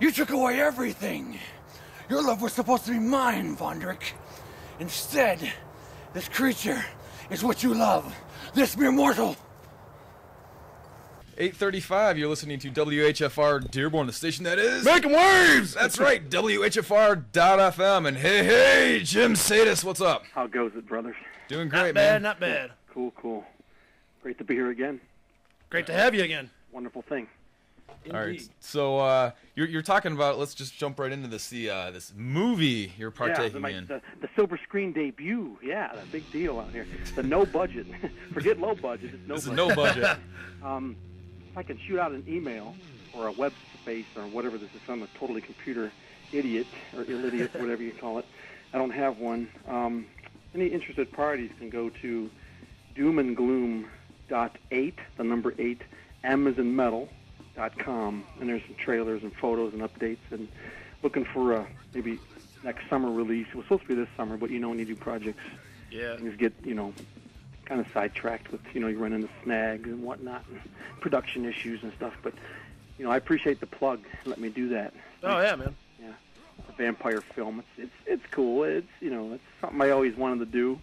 Action. You took away everything. Your love was supposed to be mine, Vondrick. Instead, this creature is what you love. This mere mortal. 835, you're listening to WHFR Dearborn, the station that is. Making waves! That's right, WHFR.FM. And hey, hey, Jim Sadist, what's up? How goes it, brothers? Doing great, Not bad, man. not bad. Cool, cool. Great to be here again. Great to have you again. Wonderful thing. All right, so uh, you're, you're talking about, let's just jump right into this, the, uh, this movie you're yeah, partaking the, my, in. the, the silver screen debut. Yeah, the big deal out here. The no budget. Forget low budget. It's no This is budget. no budget. Um, if I can shoot out an email or a web space or whatever this is, I'm a totally computer idiot or illidiot, whatever you call it. I don't have one. Um, any interested parties can go to doomandgloom.8, the number 8, M is in metal, dot com, and there's some trailers and photos and updates and looking for a maybe next summer release. It was supposed to be this summer, but you know when you do projects, Yeah. things get you know kind of sidetracked with you know you run into snags and whatnot, and production issues and stuff. But you know I appreciate the plug. Let me do that. Oh yeah, man. Yeah, a vampire film. It's it's it's cool. It's you know it's something I always wanted to do,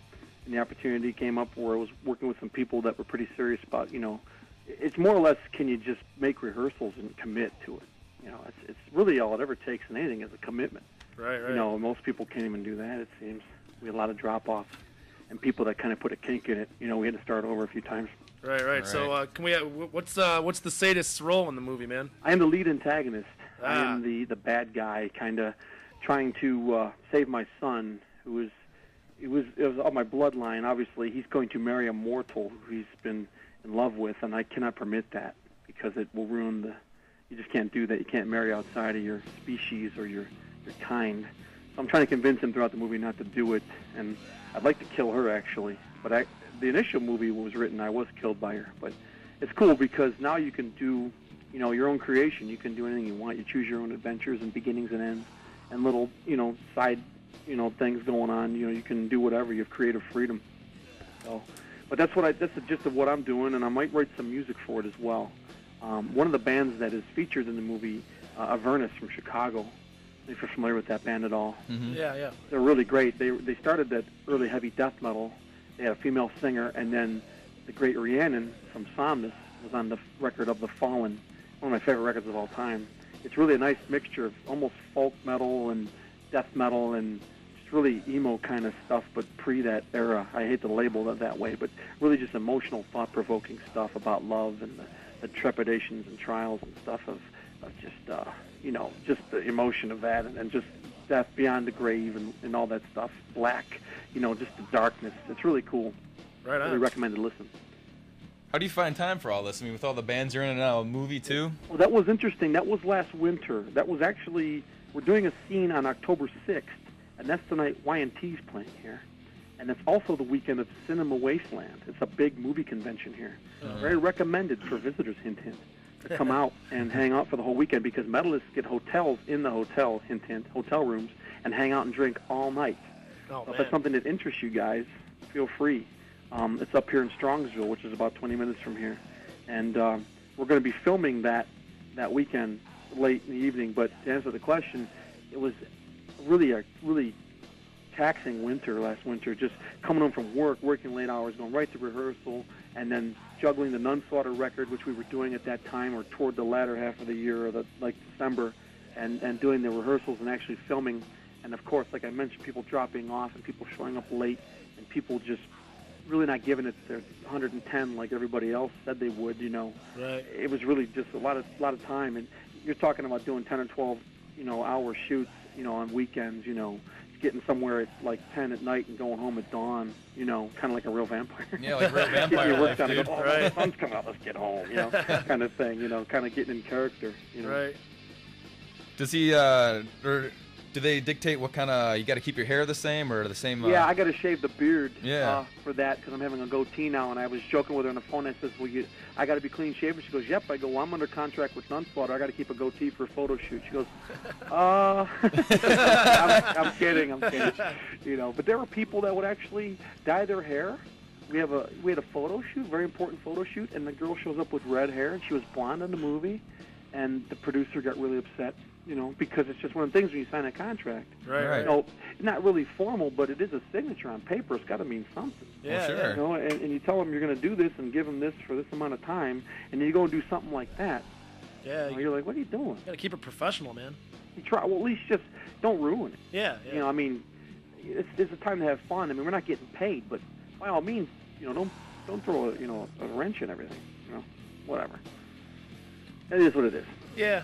and the opportunity came up where I was working with some people that were pretty serious about you know. It's more or less can you just make rehearsals and commit to it. You know, it's it's really all it ever takes in anything is a commitment. Right, right. You know, most people can't even do that. It seems we had a lot of drop offs, and people that kind of put a kink in it. You know, we had to start over a few times. Right, right. So uh, can we? Uh, what's uh, what's the sadist's role in the movie, man? I am the lead antagonist. I Ah. am the the bad guy, kind of trying to uh, save my son, who was it was it was on my bloodline. Obviously, he's going to marry a mortal who he's been in love with, and I cannot permit that because it will ruin the. You just can't do that. You can't marry outside of your species or your your kind. So I'm trying to convince him throughout the movie not to do it, and I'd like to kill her actually. But I, the initial movie was written, I was killed by her. But it's cool because now you can do, you know, your own creation. You can do anything you want. You choose your own adventures and beginnings and ends, and little, you know, side, you know, things going on. You know, you can do whatever. You have creative freedom. So, but that's what I. That's the gist of what I'm doing, and I might write some music for it as well. Um, one of the bands that is featured in the movie, uh, Avernus from Chicago. If you're familiar with that band at all, Yeah, yeah. they're really great. They they started that early heavy death metal. They had a female singer, and then the great Rhiannon from Somnus was on the record of the Fallen, one of my favorite records of all time. It's really a nice mixture of almost folk metal and death metal and just really emo kind of stuff, but pre that era. I hate to label it that way, but really just emotional, thought-provoking stuff about love and the, the trepidations and trials and stuff of, of just uh, you know just the emotion of that and, and just death beyond the grave and, and all that stuff. Black, you know, just the darkness. It's really cool. Right I Really recommend to listen. How do you find time for all this? I mean, with all the bands you're in and out, a movie too? Well, that was interesting. That was last winter. That was actually we're doing a scene on October 6th, and that's the night Y&T's playing here. And it's also the weekend of Cinema Wasteland. It's a big movie convention here. Very recommended for visitors, hint, hint, to come out and hang out for the whole weekend because metalists get hotels in the hotel, hint, hint, hotel rooms, and hang out and drink all night. Oh So if that's something that interests you guys, feel free. Um, it's up here in Strongsville, which is about 20 minutes from here, and um, we're going to be filming that that weekend late in the evening. But to answer the question, it was really a really taxing winter last winter. Just coming home from work, working late hours, going right to rehearsal, and then juggling the Nunslaughter record, which we were doing at that time, or toward the latter half of the year, or the like December, and and doing the rehearsals and actually filming. And of course, like I mentioned, people dropping off and people showing up late, and people just really not giving it their 110 like everybody else said they would. You know, Right. it was really just a lot of a lot of time. And you're talking about doing 10 or 12, you know, hour shoots, you know, on weekends. You know, getting somewhere at like 10 at night and going home at dawn. You know, kind of like a real vampire. Yeah, like real Getting vampire your work life, done dude. go, oh, Right. the sun's coming out. Let's get home. You know, kind of thing. You know, kind of getting in character. You know. Right. Does he, uh, or do they dictate what kind of, you got to keep your hair the same or the same? Uh, Yeah, I got to shave the beard Yeah. uh, for that because I'm having a goatee now. And I was joking with her on the phone. I says, "Well, you, I got to be clean shaven." She goes, "Yep." I go, well, "I'm under contract with Nunslaughter. I got to keep a goatee for a photo shoot." She goes, "Uh." I'm, I'm kidding. I'm kidding. You know, but there were people that would actually dye their hair. We have a we had a photo shoot, very important photo shoot, and the girl shows up with red hair, and she was blonde in the movie. and the producer got really upset. You know, because it's just one of the things when you sign a contract. Right, Right. right. You know, not really formal, but it is a signature on paper. It's got to mean something. Yeah, sure. You know, and, and you tell them you're going to do this and give them this for this amount of time, and then you go and do something like that. Yeah, You know, you you're like, what are you doing? gotta keep it professional, man. You try. Well, at least just don't ruin it. Yeah, yeah. You know, I mean, it's, it's a time to have fun. I mean, we're not getting paid, but by all means, you know, don't don't throw a, you know a wrench in everything. You know, whatever. It is what it is. yeah, yeah.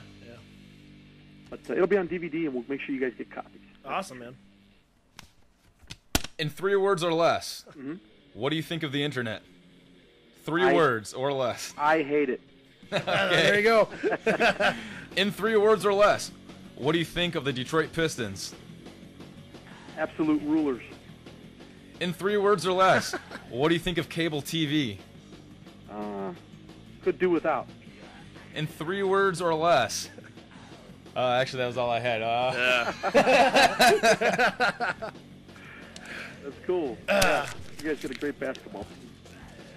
But uh, it'll be on DVD, and we'll make sure you guys get copies. Awesome, man. In three words or less, Mhm. what do you think of the internet? Three I- words or less. I hate it. There you go. In three words or less, what do you think of the Detroit Pistons? Absolute rulers. In three words or less, what do you think of cable TV? Uh, could do without. In three words or less. Uh, actually, that was all I had. Uh, That's cool. Yeah. You guys get a great basketball.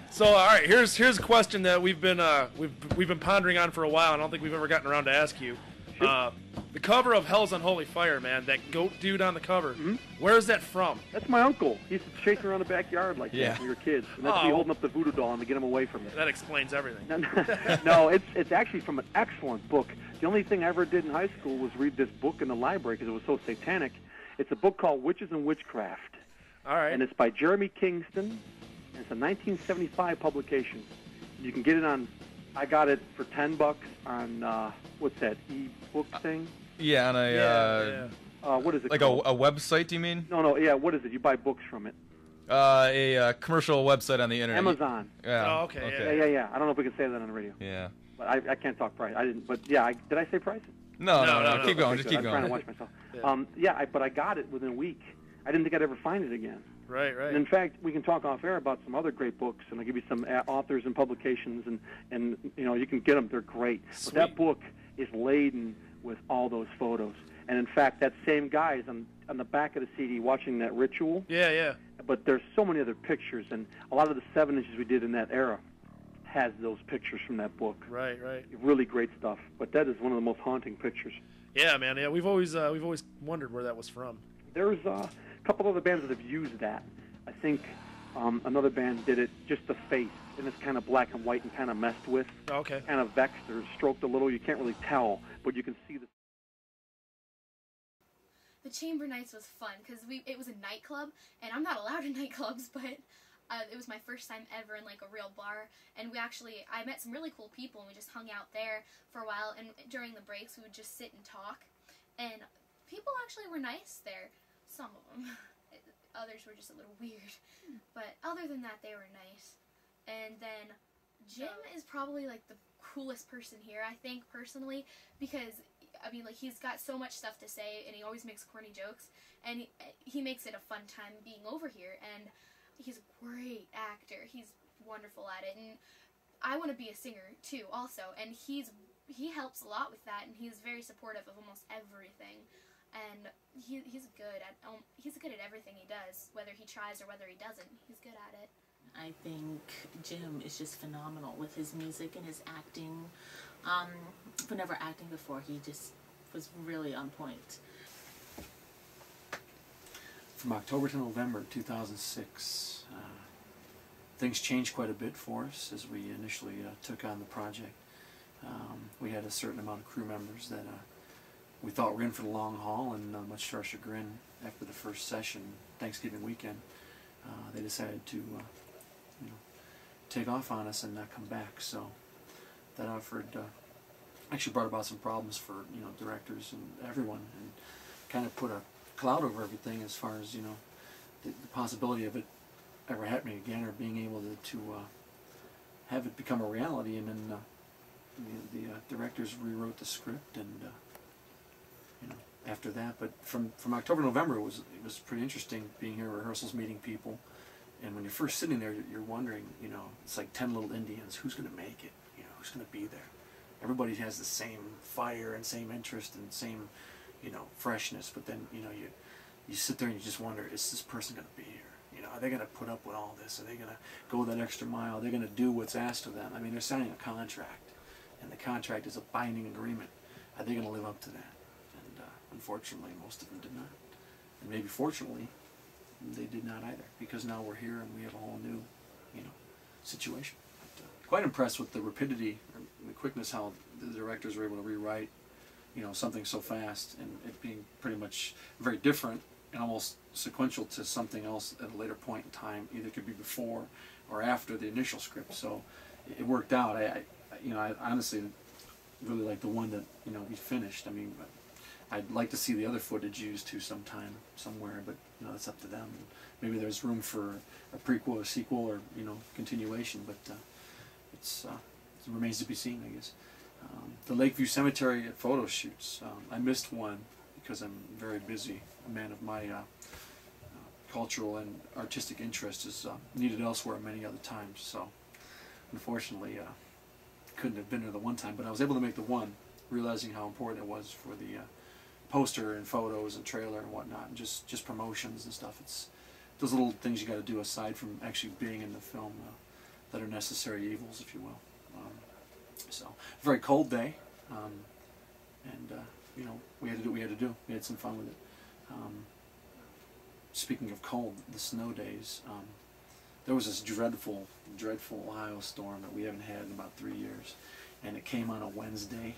So, all right, here's here's a question that we've been uh, we've we've been pondering on for a while. and I don't think we've ever gotten around to ask you. Uh, the cover of Hell's Unholy Fire, man, that goat dude on the cover. Where is that from? That's my uncle. He used to chase around the backyard like Yeah. that when we were kids. And that's me Oh. holding up the voodoo doll and to get him away from me. That explains everything. No, no, no, it's it's actually from an excellent book. The only thing I ever did in high school was read this book in the library because it was so satanic. It's a book called Witches and Witchcraft, All right. and it's by Jeremy Kingston. And it's a 1975 publication. You can get it on. I got it for 10 bucks on uh, what's that e-book thing? yeah, on a yeah, uh, yeah. Uh, what is it? like a, a website. Do you mean? no, no, yeah. What is it? You buy books from it. Uh, a uh, commercial website on the internet. Amazon. Yeah. Oh, okay, Yeah, yeah, yeah. I don't know if we can say that on the radio, Yeah. but I, I can't talk price. I didn't. But yeah, I, did I say price? No, no, No, no. no, Keep no. going. Okay, Just good. keep I'm trying to watch myself. Yeah. Um, yeah, I, but I got it within a week. I didn't think I'd ever find it again. Right, right. And in fact, we can talk off air about some other great books, and I'll give you some uh, authors and publications, and and you know you can get them. They're great. But that book is laden with all those photos. And in fact, that same guy is on on the back of the CD watching that ritual. yeah, yeah. But there's so many other pictures, and a lot of the seven inches we did in that era has those pictures from that book. Right, right. Really great stuff. But that is one of the most haunting pictures. Yeah, man. Yeah, we've always uh, we've always wondered where that was from. There's uh, a couple other bands that have used that. I think um, another band did it just the face, and it's kind of black and white and kind of messed with, Oh, okay. kind of vexed or stroked a little. You can't really tell, but you can see the. the chamber nights was fun because we it was a nightclub and i'm not allowed in nightclubs but uh, it was my first time ever in like a real bar and we actually i met some really cool people and we just hung out there for a while and during the breaks we would just sit and talk and people actually were nice there some of them others were just a little weird hmm. but other than that they were nice and then jim is probably like the coolest person here i think personally because I mean, like he's got so much stuff to say, and he always makes corny jokes, and he, he makes it a fun time being over here. And he's a great actor. He's wonderful at it, and I want to be a singer too, also. And he's he helps a lot with that, and he's very supportive of almost everything. And he, he's good at um, he's good at everything he does, whether he tries or whether he doesn't. He's good at it. I think Jim is just phenomenal with his music and his acting. Um, for never acting before, he just was really on point. From October to November 2006, uh, things changed quite a bit for us as we initially uh, took on the project. Um, we had a certain amount of crew members that uh, we thought we were in for the long haul, and uh, much to our chagrin, after the first session, Thanksgiving weekend, uh, they decided to, uh, you know, take off on us and not come back. So that offered, uh, actually brought about some problems for you know directors and everyone, and kind of put a cloud over everything as far as you know the, the possibility of it ever happening again or being able to, to uh, have it become a reality. And then uh, the, the directors rewrote the script, and after that. But from from October November, it was it was pretty interesting being here rehearsals, meeting people. And when you're first sitting there, you're, wondering, you know, it's like ten little Indians. Who's going to make it? You know, who's going to be there? Everybody has the same fire and same interest and same, you know, freshness. But then, you know, you you sit there and you just wonder, is this person going to be here? You know, are they going to put up with all this? Are they going to go that extra mile? Are they going to do what's asked of them? I mean, they're signing a contract. and the contract is a binding agreement. Are they going to live up to that? Unfortunately, most of them did not. And maybe fortunately, they did not either, because now we're here and we have a whole new, you know, situation. But, uh, quite impressed with the rapidity and the quickness how the directors were able to rewrite, you know, something so fast and it being pretty much very different and almost sequential to something else at a later point in time. Either it could be before or after the initial script. So it worked out. I, I you know, I honestly really like the one that you know we finished. I mean, I'd like to see the other footage used too sometime somewhere, but you know that's up to them. Maybe there's room for a prequel, a sequel, or you know continuation, but uh, it's uh, it remains to be seen, I guess. Um, the Lakeview Cemetery photo shoots. Um, I missed one because I'm very busy. A man of my uh, uh cultural and artistic interest is uh, needed elsewhere many other times. So, unfortunately, uh, couldn't have been there the one time. But I was able to make the one, realizing how important it was for the poster and photos and trailer and whatnot, and just just promotions and stuff. It's those little things you got to do aside from actually being in the film uh, that are necessary evils, if you will. Um, so very cold day, um, and uh, you know we had to do what we had to do. We had some fun with it. Um, speaking of cold, the snow days. Um, there was this dreadful, dreadful Ohio storm that we haven't had in about three years, and it came on a Wednesday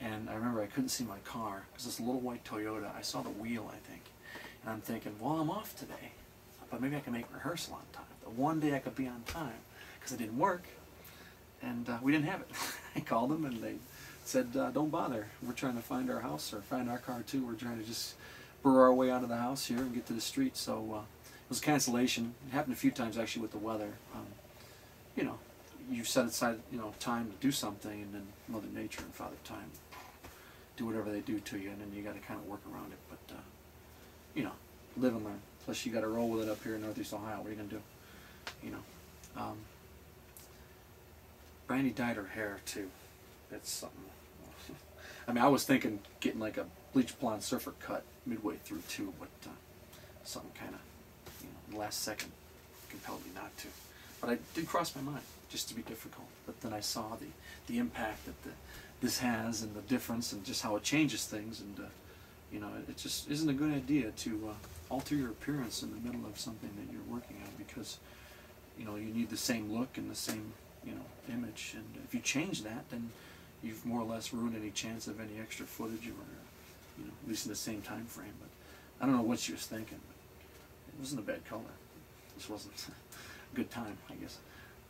and I remember I couldn't see my car because this little white Toyota, I saw the wheel, I think. And I'm thinking, well, I'm off today, but maybe I can make rehearsal on time. The one day I could be on time because it didn't work, and uh, we didn't have it. I called them and they said, uh, don't bother. We're trying to find our house or find our car too. We're trying to just burr our way out of the house here and get to the street. So uh, it was cancellation. It happened a few times actually with the weather. Um, you know, you set aside you know time to do something, and then Mother Nature and Father Time do whatever they do to you, and then you got to kind of work around it. But uh, you know, live and learn. Plus, you got to roll with it up here in Northeast Ohio. What are you gonna do? You know. Um, Brandy dyed her hair too. That's something. I mean, I was thinking getting like a bleach blonde surfer cut midway through too, but uh, something kind of, you know, last second compelled me not to. But I did cross my mind just to be difficult. But then I saw the the impact that the this has and the difference and just how it changes things and uh, you know it just isn't a good idea to uh, alter your appearance in the middle of something that you're working on because you know you need the same look and the same you know image. And if you change that then you've more or less ruined any chance of any extra footage or you know at least in the same time frame. But I don't know what she was thinking but it wasn't a bad color. This wasn't a good time I guess.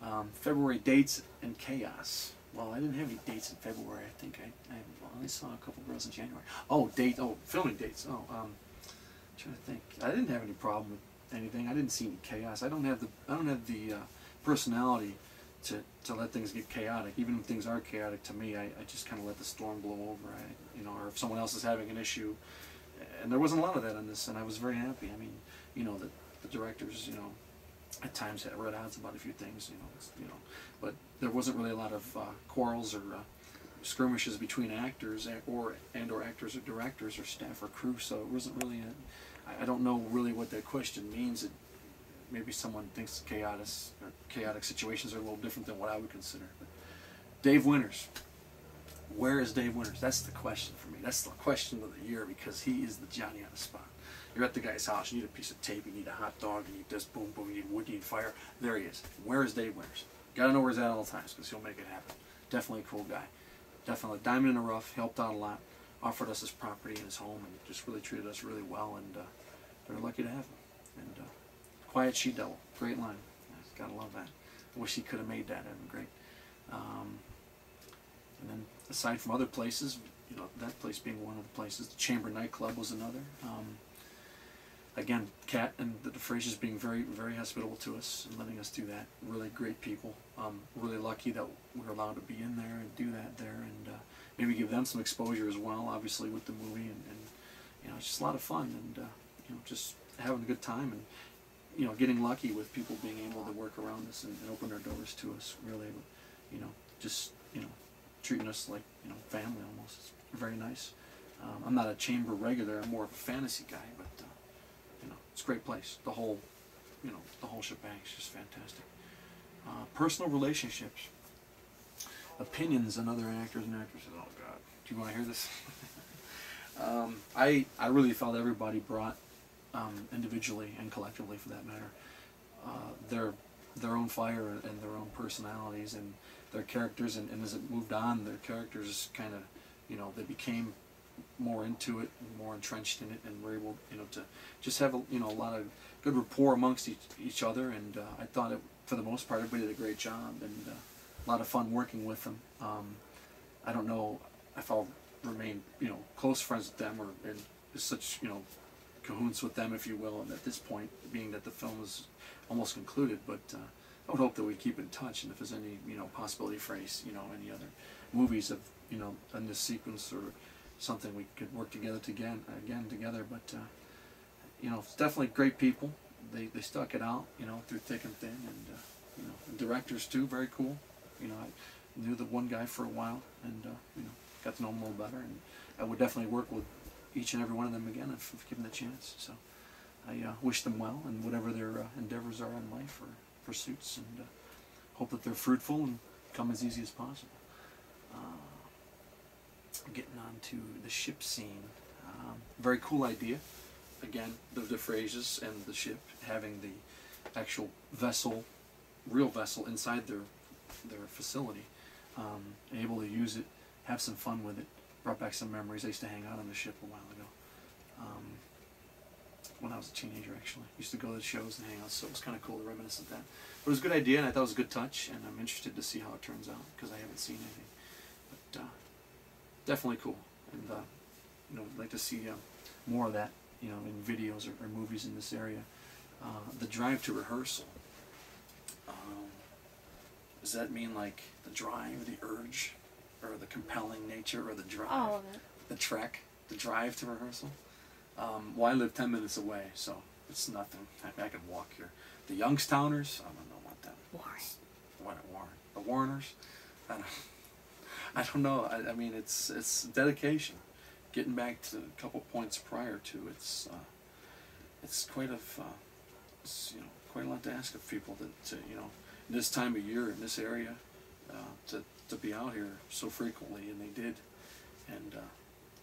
Um, February dates and chaos well, I didn't have any dates in February. I think I, I only saw a couple girls in January. Oh, date. Oh, filming dates. Oh, um, I'm trying to think. I didn't have any problem with anything. I didn't see any chaos. I don't have the I don't have the uh, personality to to let things get chaotic. Even when things are chaotic to me, I, I just kind of let the storm blow over. I, you know, or if someone else is having an issue, and there wasn't a lot of that on this, and I was very happy. I mean, you know, the the directors, you know, at times had red odds about a few things, you know, you know, but there wasn't really a lot of uh, quarrels or uh, skirmishes between actors and, or and or actors or directors or staff or crew. So it wasn't really. I don't know really what that question means. It, maybe someone thinks chaotic or chaotic situations are a little different than what I would consider. But Dave Winters. Where is Dave Winters? That's the question for me. That's the question of the year because he is the Johnny on the spot. You're at the guy's house, you need a piece of tape, you need a hot dog, you need this, boom, boom, you need wood, you need fire. There he is. Where is Dave Winters? Gotta know where he's at all times because he'll make it happen. Definitely a cool guy. Definitely a diamond in the rough, helped out a lot, offered us his property and his home, and just really treated us really well, and uh, we're lucky to have him. And uh, Quiet She Devil, great line. Gotta love that. I wish he could have made that. That'd great. Um, and then aside from other places, you know, that place being one of the places, the Chamber Nightclub was another. Um, again, Kat and the DeFraziers being very, very hospitable to us and letting us do that. Really great people. Um, really lucky that we're allowed to be in there and do that there, and uh, maybe give them some exposure as well. Obviously, with the movie, and, and you know, it's just a lot of fun, and uh, you know, just having a good time, and you know, getting lucky with people being able to work around us and, and open their doors to us. Really, you know, just you know, treating us like you know, family almost. It's very nice. Um, I'm not a chamber regular. I'm more of a fantasy guy, but it's a great place. The whole, you know, the whole shebang is just fantastic. Uh, personal relationships. opinions on other actors and actresses. Oh God, do you want to hear this? um, I I really felt everybody brought um, individually and collectively, for that matter, uh, their their own fire and their own personalities and their characters. And, and as it moved on, their characters kind of, you know, they became more into it, and more entrenched in it, and were able, you know, to just have a, you know a lot of good rapport amongst each, each other. And uh, I thought it, for the most part, everybody did a great job, and uh, a lot of fun working with them. Um, I don't know if I'll remain, you know, close friends with them or in such, you know, cahoots with them, if you will. And at this point, being that the film is almost concluded, but uh, I would hope that we keep in touch. And if there's any, you know, possibility for any, you know, any other movies of, you know, in this sequence or something we could work together to again, again together. But uh, you know, it's definitely great people. They they stuck it out, you know, through thick and thin, and uh, you know, the directors too, very cool. You know, I knew the one guy for a while, and uh, you know, got to know him a little better, and I would definitely work with each and every one of them again if, if given the chance. So I uh, wish them well and whatever their uh, endeavors are in life or pursuits, and uh, hope that they're fruitful and come as easy as possible. Getting on to the ship scene. Um, very cool idea. Again, the, the phrases and the ship having the actual vessel, real vessel inside their their facility, um, able to use it, have some fun with it, brought back some memories. I used to hang out on the ship a while ago. Um, when I was a teenager, actually. Used to go to the shows and hang out, so it was kind of cool to reminisce of that. But it was a good idea, and I thought it was a good touch, and I'm interested to see how it turns out, because I haven't seen anything. But uh, definitely cool, and uh, you know, I'd like to see uh, more of that, you know, in videos or, or movies in this area. Uh, the drive to rehearsal. Um, does that mean like the drive, the urge, or the compelling nature, or the drive? All of it. the trek, the drive to rehearsal. Um, well, I live 10 minutes away, so it's nothing. I, I could walk here. The Youngstowners, I don't know about them. Warren. What Warren? The Warners? I don't, I don't know. I, I mean, it's it's dedication. Getting back to a couple points prior to it's uh, it's quite a uh, it's, you know quite a lot to ask of people that to, you know this time of year in this area uh, to to be out here so frequently, and they did, and uh,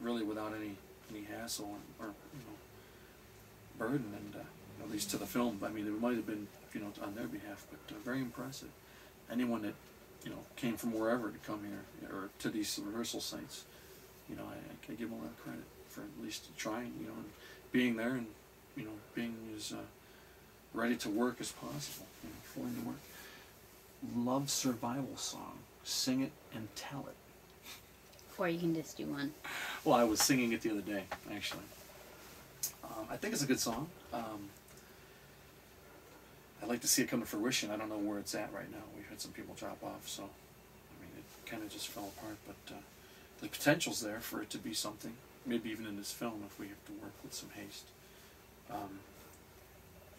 really without any any hassle or, or you know burden, and uh, at least to the film. I mean, it might have been you know on their behalf, but uh, very impressive. Anyone that you know came from wherever to come here or to these rehearsal sites, you know, I, I give them a lot of credit for at least trying, you know, and being there and you know being as uh, ready to work as possible, you know, willing to work. Love survival song, sing it and tell it. Or you can just do one. Well, I was singing it the other day, actually. Um, I think it's a good song. Um, I'd like to see it come to fruition. I don't know where it's at right now. We've had some people drop off, so I mean, it kind of just fell apart. But uh, the potential's there for it to be something. Maybe even in this film, if we have to work with some haste. Um,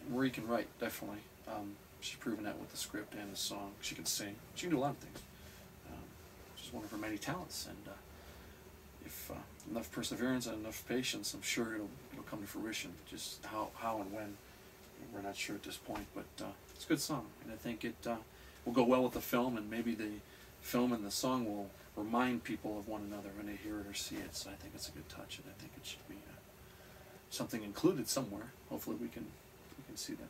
Marie can write, definitely. Um, she's proven that with the script and the song. She can sing. She can do a lot of things. Um, she's one of her many talents, and uh, if uh, enough perseverance and enough patience, I'm sure it'll it'll come to fruition. Just how how and when, we're not sure at this point. But uh, it's a good song, and I think it uh, will go well with the film, and maybe the film and the song will remind people of one another when they hear it or see it. So I think it's a good touch, and I think it should be uh, something included somewhere. Hopefully, we can we can see that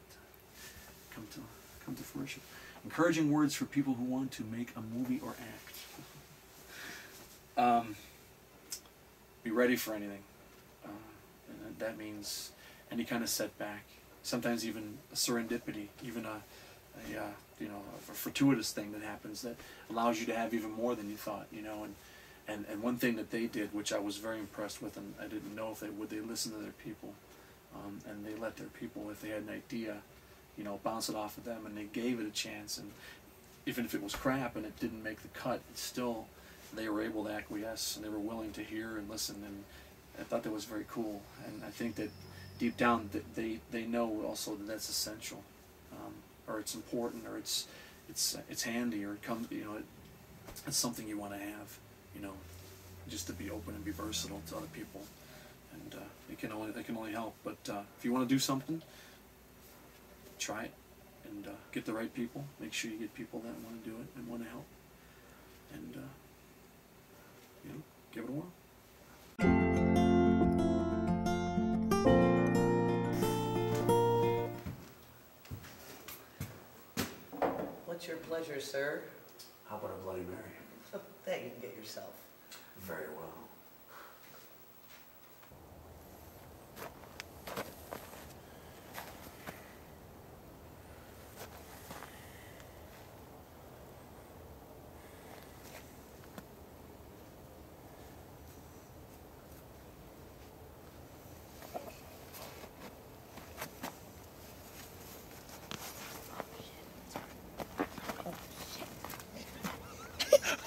come to come to fruition. Encouraging words for people who want to make a movie or act. um, be ready for anything. Uh, and that means any kind of setback, sometimes even a serendipity, even a, a uh, you know a fortuitous thing that happens that allows you to have even more than you thought. You know, and and and one thing that they did, which I was very impressed with, and I didn't know if they would, they listen to their people, um, and they let their people, if they had an idea, you know, bounce it off of them, and they gave it a chance, and even if it was crap and it didn't make the cut, still they were able to acquiesce and they were willing to hear and listen and I thought that was very cool and I think that deep down they they know also that that's essential. Um, or it's important or it's it's it's handy or it comes you know it, it's something you want to have you know just to be open and be versatile to other people. And uh, it can only they can only help but uh, if you want to do something try it and uh, get the right people. Make sure you get people that want to do it and want to help. And uh, you know, give it a whirl. Pleasure, sir? How about a Bloody Mary? That you can get yourself. Very well.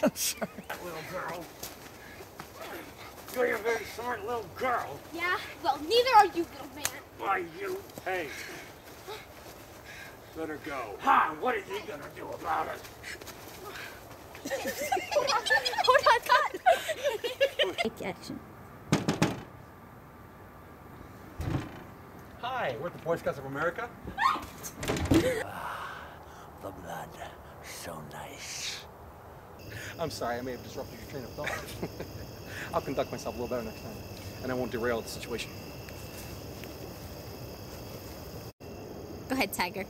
Little girl. You're a very smart little girl. Yeah, well, neither are you, little man. Why, you. Hey. Let her go. Ha! What is he gonna do about it? Hold on, hold on, cut. Take action. Hi, we're at the Boy Scouts of America. Ah. The blood. So nice. I'm sorry, I may have disrupted your train of thought. I'll conduct myself a little better next time, and I won't derail the situation. Go ahead, Tiger.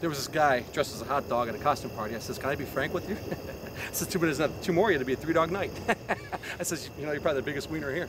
There was this guy dressed as a hot dog at a costume party. I says, "Can I be frank with you?" I says, "Too bad there's not two more to be a three dog night." I says, "You know, you're probably the biggest wiener here."